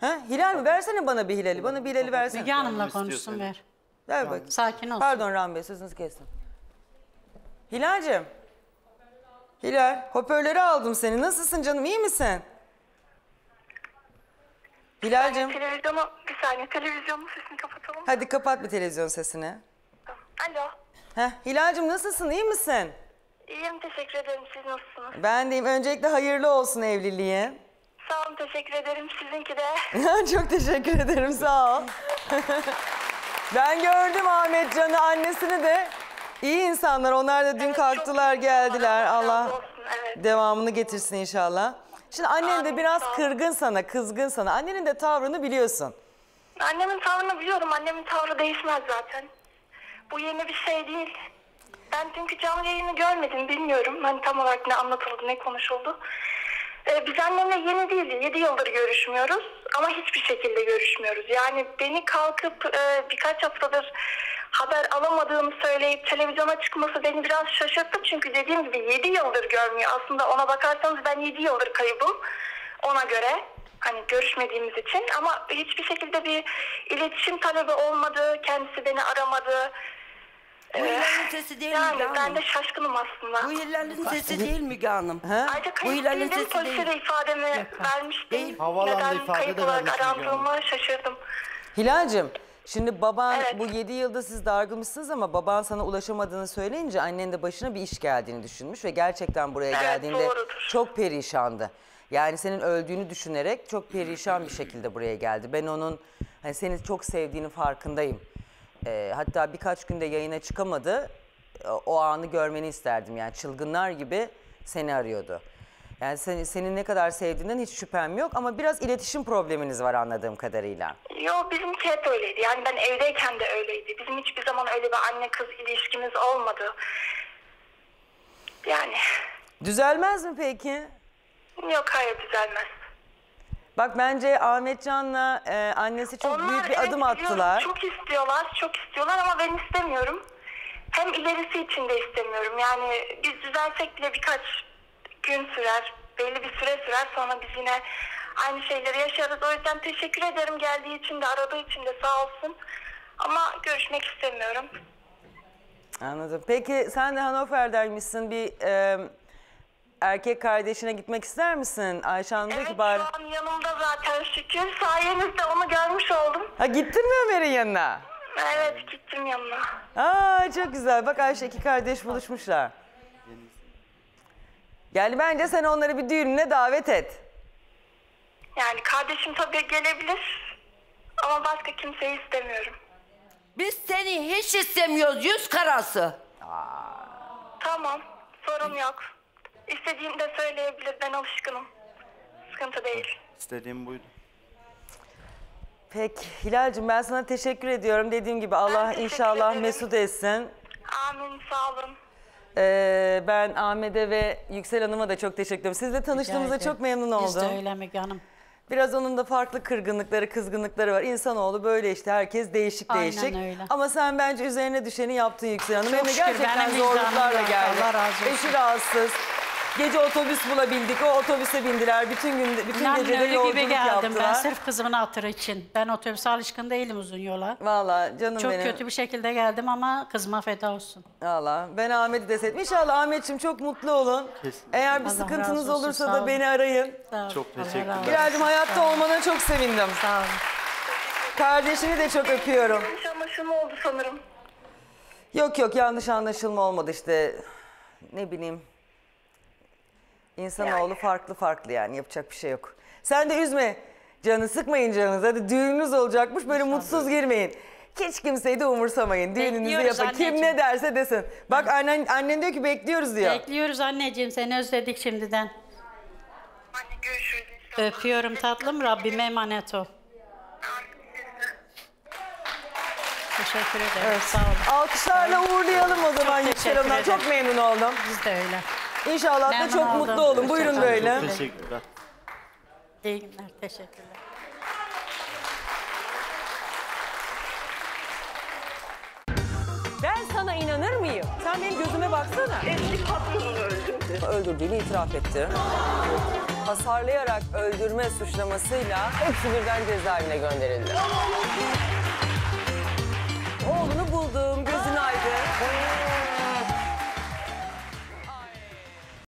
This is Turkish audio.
Ha? Hilal mi? Versene bana bir Hilal'i. Bana bir Hilal'i versene. Müge Hanım'la konuşsun ver. Ver bakayım. Sakin ol. Pardon Ram Bey sözünüzü kestim. Hilal'cim. Hilal hoparlörü aldım seni. Nasılsın canım iyi misin? Hilal'cim Televizyonu bir saniye televizyonun sesini kapatalım. hadi kapat bir televizyon sesini. Alo. Heh, Hilal'cim nasılsın iyi misin? İyiyim teşekkür ederim. Siz nasılsınız? Ben deyim öncelikle hayırlı olsun evliliğin. Sağ olun teşekkür ederim. Sizinki de. Çok teşekkür ederim sağ ol. ben gördüm Ahmet Can'ı annesini de. İyi insanlar onlar da dün Evet, kalktılar iyi geldiler. insanlar. Allah olsun, evet. devamını getirsin inşallah. Şimdi annen de Amin, biraz sağ ol. kırgın sana, kızgın sana. Annenin de tavrını biliyorsun. Annemin tavrını biliyorum. Annemin tavrı değişmez zaten. Bu yeni bir şey değil. Ben dünkü canlı yayını görmedim. Bilmiyorum. Hani tam olarak ne anlatıldı, ne konuşuldu. Ee, biz annemle yeni değil, 7 yıldır görüşmüyoruz. Ama hiçbir şekilde görüşmüyoruz. Yani beni kalkıp e, birkaç haftadır haber alamadığımı söyleyip televizyona çıkması beni biraz şaşırttı. Çünkü dediğim gibi 7 yıldır görmüyor. Aslında ona bakarsanız ben 7 yıldır kaybım ona göre. Hani görüşmediğimiz için ama hiçbir şekilde bir iletişim talebi olmadı. Kendisi beni aramadı. Bu Hilal'in sesi değil Müge Yani ben Hanım. de şaşkınım aslında. Bu Hilal'in sesi değil Müge Hanım. Ha? Ayrıca Bu kayıp Hilal'in sesi Polise değil. de ifademi vermiştim. Değil. Havalanda Neden ifade kayıp de olarak vermiş Müge Hanım. arandığımı şaşırdım. Hilal'cim şimdi baban Evet. bu 7 yılda siz dargınmışsınız ama baban sana ulaşamadığını söyleyince annen de başına bir iş geldiğini düşünmüş ve gerçekten buraya Evet, geldiğinde doğrudur. çok perişandı. Yani senin öldüğünü düşünerek çok perişan bir şekilde buraya geldi. Ben onun hani seni çok sevdiğinin farkındayım. Ee, hatta birkaç günde yayına çıkamadı. O- O anı görmeni isterdim yani çılgınlar gibi seni arıyordu. Yani seni, seni ne kadar sevdiğinden hiç şüphem yok ama biraz iletişim probleminiz var anladığım kadarıyla. Yo bizimki hep öyleydi. Yani ben evdeyken de öyleydi. Bizim hiçbir zaman öyle bir anne kız ilişkimiz olmadı. Yani Düzelmez mi peki? yok hayır düzelmez. Bak bence Ahmetcan'la e, annesi çok Onlar büyük bir evet, adım biliyorum, attılar. Çok istiyorlar, çok istiyorlar ama ben istemiyorum. Hem ilerisi için de istemiyorum. Yani biz düzelsek bile birkaç gün sürer, belli bir süre sürer. Sonra biz yine aynı şeyleri yaşarız. O yüzden teşekkür ederim geldiği için de aradığı için de sağ olsun. Ama görüşmek istemiyorum. Anladım. Peki sen de Hannover'daymışsın. Bir e, erkek kardeşine gitmek ister misin? Ayşe Hanım diyor Evet ki bari... şu an yanımda zaten şükür. Sayenizde onu görmüş oldum. Ha gittin mi Ömer'in yanına? Evet gittim yanına. Aa çok güzel. Bak Ayşe iki kardeş buluşmuşlar. Yani bence sen onları bir düğününe davet et. Yani kardeşim tabii gelebilir. Ama başka kimseyi istemiyorum. Biz seni hiç istemiyoruz yüz karası. Tamam, sorun yok. İstediğini de söyleyebilir, ben alışkınım. Sıkıntı değil. İstediğim buydu. Peki Hilal'cim ben sana teşekkür ediyorum. Dediğim gibi Allah teşekkür inşallah ederim. mesut etsin. Amin, sağ olun. Ee, ben Ahmet'e ve Yüksel Hanım'a da çok teşekkür ederim. Sizle tanıştığımıza Rica çok ederim. memnun Biz de oldum. öyle Müge Hanım. Biraz onun da farklı kırgınlıkları, kızgınlıkları var. İnsanoğlu böyle işte herkes değişik Aynen değişik. öyle. Ama sen bence üzerine düşeni yaptın Yüksel Hanım. Çok Hem de şükür, gerçekten zorluklarla geldi. Allah razı olsun. Eşi rahatsız. Gece otobüs bulabildik. O otobüse bindiler. Bütün gün bütün İnan gece de yolculuk gibi geldim yaptılar. ben sırf kızımın hatırı için. Ben otobüse alışkın değilim uzun yola. Valla canım Çok benim. kötü bir şekilde geldim ama kızıma feda olsun. Valla ben Ahmet'i de sevdim. İnşallah Ahmet'ciğim çok mutlu olun. Kesinlikle. Eğer bir Allah sıkıntınız olsun, olursa da beni arayın. Çok teşekkürler. Bilal'cim hayatta olmana çok sevindim. Sağ olun. Kardeşini de çok öpüyorum. Yanlış anlaşılma oldu sanırım. Yok yok yanlış anlaşılma olmadı işte. Ne bileyim. İnsanoğlu farklı farklı yani yapacak bir şey yok. Sen de üzme canı sıkmayın canınızı. Hadi düğününüz olacakmış böyle mutsuz girmeyin. Hiç kimseyi de umursamayın. Düğününüzü Bekliyoruz yapın. Kim anneciğim. ne derse desin. Bak annen, annen diyor ki bekliyoruz diyor. Bekliyoruz anneciğim seni özledik şimdiden. Anne görüşürüz inşallah. Öpüyorum tatlım Rabbime emanet ol. Teşekkür ederim sağ olun. Alkışlarla uğurlayalım o zaman Yüksel Hanım'dan. teşekkür Çok memnun oldum. Biz de öyle. İnşallah da çok oldum. mutlu olun. Buyurun böyle. Teşekkürler. İyi günler, teşekkürler. Ben sana inanır mıyım? Sen benim gözüme baksana. Eski patronunu öldürdü. Öldürdüğünü itiraf etti. Hasarlayarak öldürme suçlamasıyla hepsi birden cezaevine gönderildi. Oğlunu buldum, gözün aydın.